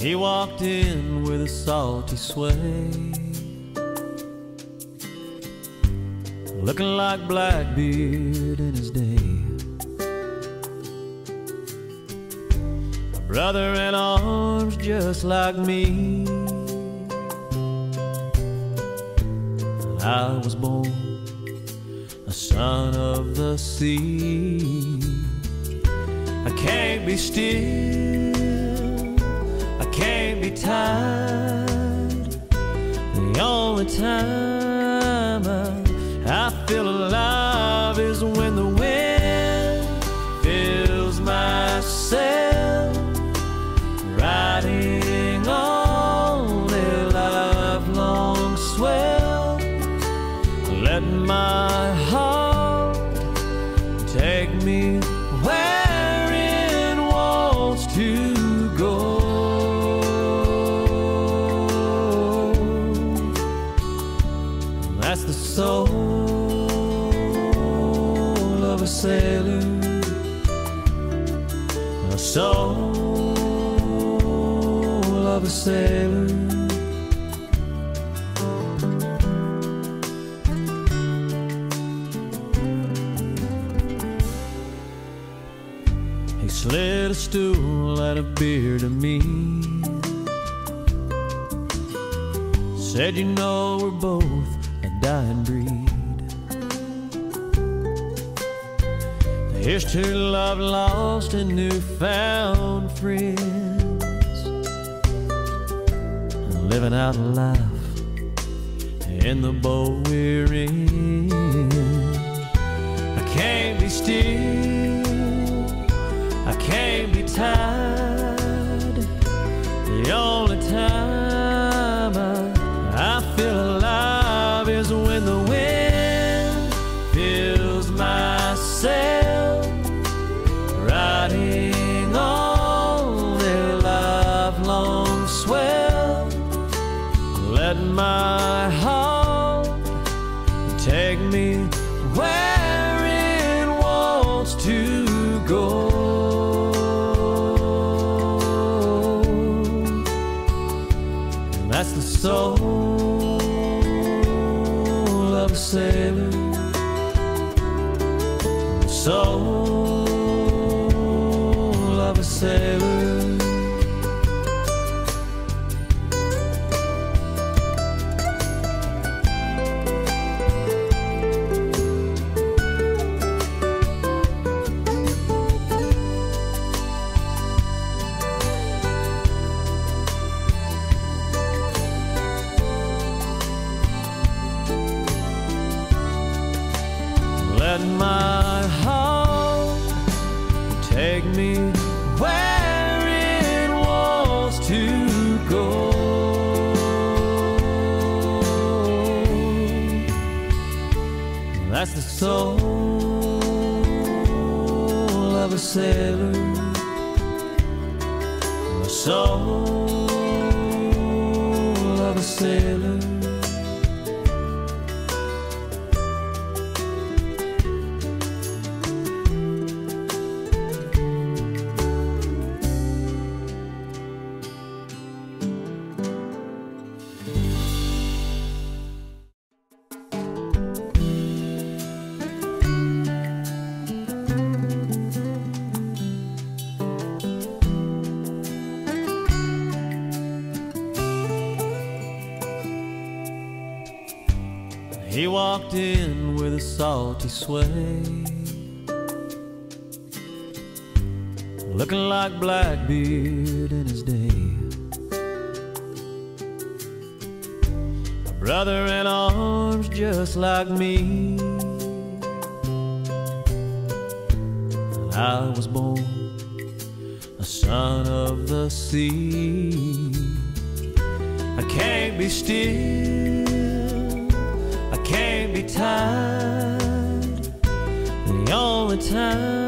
He walked in with a salty sway, looking like Blackbeard in his day. A brother in arms just like me. I was born a son of the sea. I can't be still, can't be tied. The only time I, I feel alive is when the wind fills my sail, riding on a lifelong swell. Let my heart take me of a sailor, a soul of a sailor. He slid a stool and a beer to me. Said, You know, we're both a dying breed. Here's to love lost and newfound friends. Living out life in the boat we're in. I can't be still. I can't be tied. The only time I, I feel alive is when the wind fills my sail, soul of a sailor. Soul of a sailor. Take me where it wants to go. That's the soul of a sailor, the soul of a sailor. He walked in with a salty sway, looking like Blackbeard in his day. A brother in arms just like me. I was born a son of the sea. I can't be still. Can't. The time